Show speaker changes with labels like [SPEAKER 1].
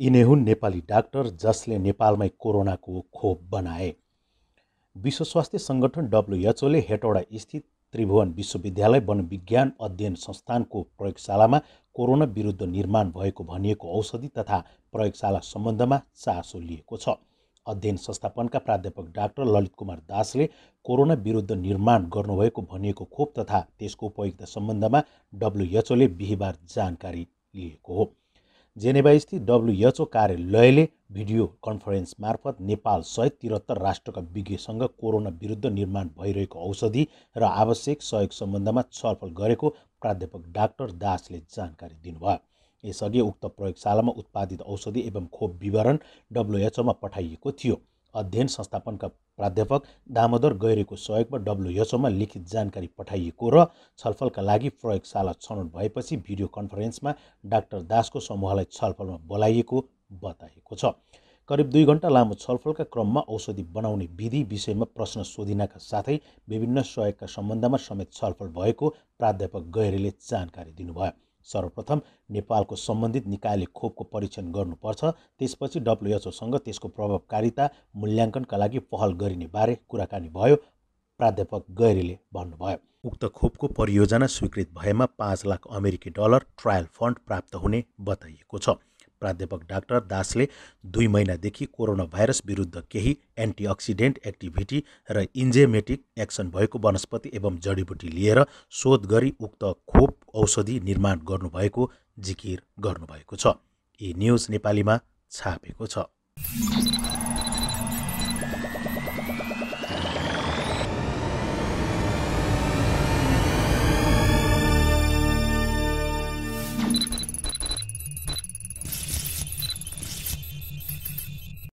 [SPEAKER 1] यिनै हुन् नेपाली डाक्टर जसले नेपालमै कोरोनाको खोप बनाए। विश्व स्वास्थ्य सङ्गठन डब्लुएचओले हेटौडा स्थित त्रिभुवन विश्वविद्यालय वनविज्ञान अध्ययन संस्थानको प्रयोगशालामा कोरोना विरुद्ध निर्माण भएको भनिएको औषधि तथा प्रयोगशाला सम्बन्धमा चासो लिएको छ। अध्ययन संस्थापनका प्राध्यापक डाक्टर ललित कुमार दासले कोरोना विरुद्ध निर्माण गर्नुभएको भनिएको खोप तथा त्यसको उपयोगिता सम्बन्धमा डब्लुएचओले बिहिबार जानकारी लिएको हो। जेनेभास्थित डब्लुएचओ कार्यालयले भिडियो कन्फरेन्स मार्फत नेपाल सहित त्रिहत्तर राष्ट्रका विज्ञसँग कोरोना विरुद्ध निर्माण भइरहेको औषधि र आवश्यक सहयोग सम्बन्धमा छलफल गरेको प्राध्यापक डाक्टर दासले जानकारी दिनुभयो। यसअघि उक्त प्रयोगशालामा उत्पादित औषधि एवं खोप विवरण डब्लुएचओमा पठाइएको थियो। अध्ययन संस्थापनका प्राध्यापक दामोदर गैरेको सहयोगमा डब्लुएचओमा लिखित जानकारी पठाइएको र छलफलका लागि प्रयोगशाला छनौट भएपछि भिडियो कन्फरेन्समा डाक्टर दासको समूहलाई छलफलमा बोलाइएको बताएको छ। करिब दुई घन्टा लामो छलफलका क्रममा औषधि बनाउने विधि विषयमा प्रश्न सोधिनका साथै विभिन्न सहयोगका सम्बन्धमा समेत छलफल भएको प्राध्यापक गैरेले जानकारी दिनुभयो। सर्वप्रथम नेपालको सम्बन्धित निकायले खोपको परीक्षण गर्नुपर्छ त्यसपछि डब्लुएचओसँग त्यसको प्रभावकारिता मूल्याङ्कनका लागि पहल गरिने बारे कुराकानी भयो प्राध्यापक गैरीले भन्नुभयो। उक्त खोपको परियोजना स्वीकृत भएमा पाँच लाख अमेरिकी डलर ट्रायल फन्ड प्राप्त हुने बताइएको छ। प्राध्यापक डाक्टर दासले दुई महिनादेखि कोरोना भाइरस विरुद्ध केही एन्टिअक्सिडेन्ट एक्टिभिटी र इन्जेमेटिक एक्सन भएको वनस्पति एवं जडीबुटी लिएर शोध गरी उक्त खोप औषधि निर्माण गर्नुभएको जिकिर गर्नुभएको छ। यी न्युज नेपालीमा छापेको छ।